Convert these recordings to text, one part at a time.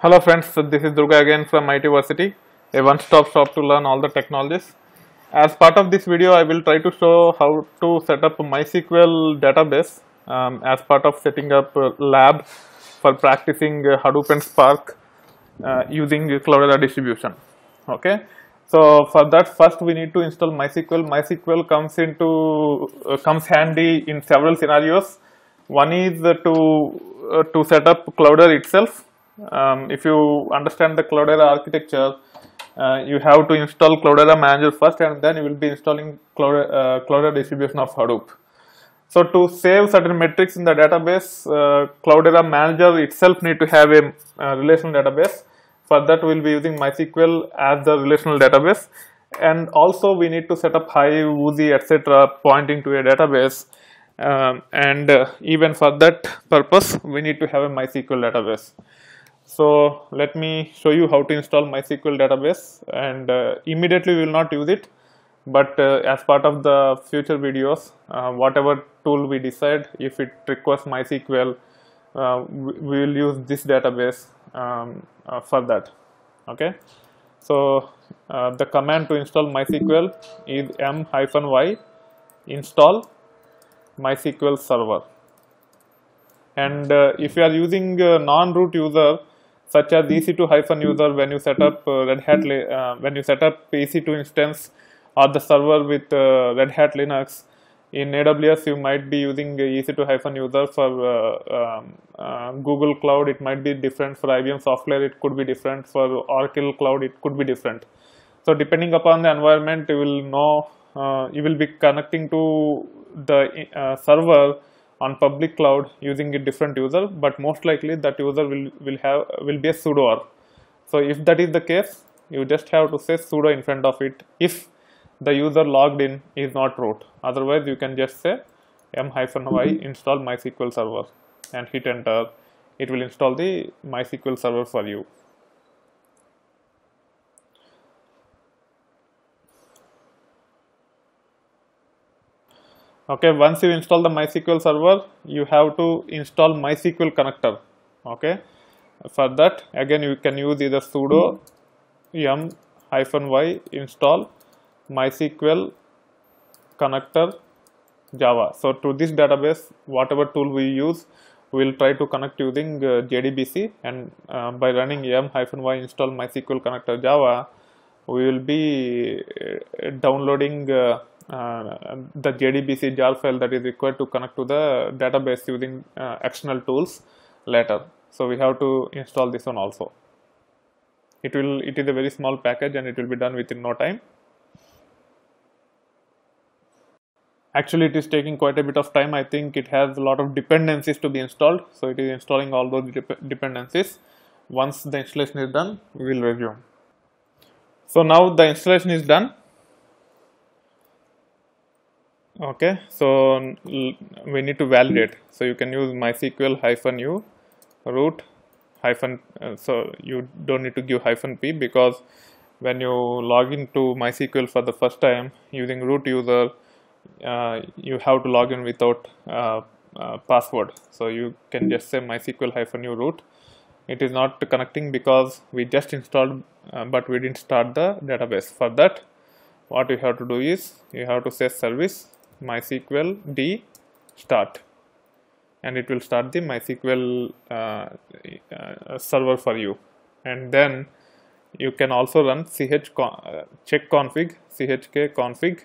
Hello friends, so this is Durga again from ITversity, a one-stop shop to learn all the technologies. As part of this video, I will try to show how to set up MySQL database um, as part of setting up lab for practicing Hadoop and Spark uh, using Cloudera distribution. Okay, so for that first we need to install MySQL. MySQL comes into uh, comes handy in several scenarios. One is to uh, to set up Cloudera itself. Um, if you understand the Cloudera architecture, uh, you have to install Cloudera Manager first, and then you will be installing Cloudera, uh, Cloudera distribution of Hadoop. So to save certain metrics in the database, uh, Cloudera Manager itself need to have a uh, relational database. For that, we will be using MySQL as the relational database, and also we need to set up Hive, Oozie, etc., pointing to a database. Um, and uh, even for that purpose, we need to have a MySQL database. So let me show you how to install MySQL database, and uh, immediately we will not use it but uh, as part of the future videos uh, whatever tool we decide if it requires mysql uh, we, will use this database um, uh, for that. Okay? So uh, the command to install mysql is m-y install mysql server. And if you are using non-root user such as ec2 hyphen user when you set up red hat when you set up ec2 instance or the server with uh, Red Hat Linux. In AWS, you might be using EC2 hyphen user for uh, um, uh, Google Cloud. It might be different for IBM SoftLayer. It could be different for Oracle Cloud. It could be different. So depending upon the environment, you will know you will be connecting to the server on public cloud using a different user. But most likely that user will will have will be a sudo. So if that is the case, you just have to say sudo in front of it if the user logged in is not root otherwise you can just say m-y mm-hmm. install mysql server and hit enter it will install the mysql server for you okay once you install the mysql server you have to install mysql connector okay for that again you can use either sudo yum hyphen y install MySQL connector Java. So to this database, whatever tool we use, we will try to connect using uh, JDBC and uh, by running yum hyphen y install MySQL connector Java, we will be uh, downloading uh, the JDBC jar file that is required to connect to the database using uh, external tools later. So we have to install this one also. It will it is a very small package and it will be done within no time. actually it is taking quite a bit of time i think it has a lot of dependencies to be installed so it is installing all those dependencies once the installation is done we will resume so now the installation is done okay so we need to validate. So you can use mysql hyphen u root hyphen uh, so you don't need to give hyphen p because when you log into mysql for the first time using root user uh, you have to log in without uh, uh, password. So you can just say mysql hyphen u root. It is not connecting because we just installed uh, but we didn't start the database. For that what you have to do is you have to say service mysql d start and it will start the mysql uh, uh, server for you and then you can also run ch con check config chk config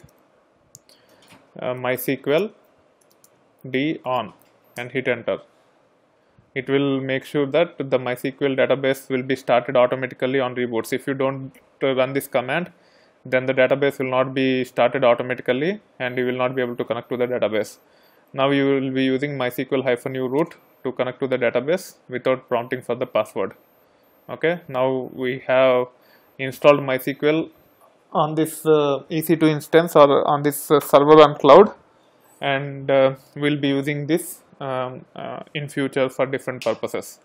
uh, MySQL D on and hit enter. It will make sure that the MySQL database will be started automatically on reboots. If you don't run this command, then the database will not be started automatically and you will not be able to connect to the database. Now you will be using mysql hyphen u root to connect to the database without prompting for the password. Okay, now we have installed MySQL on this uh, EC2 instance or on this uh, server on cloud and uh, we'll be using this um, uh, in future for different purposes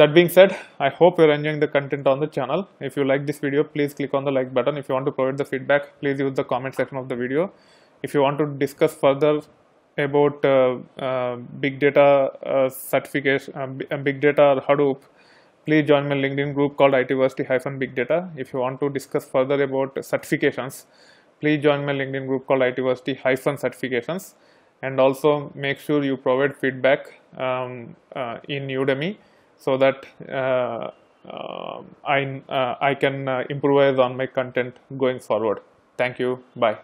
that being said i hope you're enjoying the content on the channel if you like this video please click on the like button if you want to provide the feedback please use the comment section of the video if you want to discuss further about uh, uh, big data uh, certification, uh, uh, big data Hadoop, please join my LinkedIn group called ITversity hyphen big data. If you want to discuss further about certifications, please join my LinkedIn group called ITversity hyphen certifications. And also make sure you provide feedback um, uh, in Udemy so that uh, um, I, uh, I can uh, improvise on my content going forward. Thank you. Bye.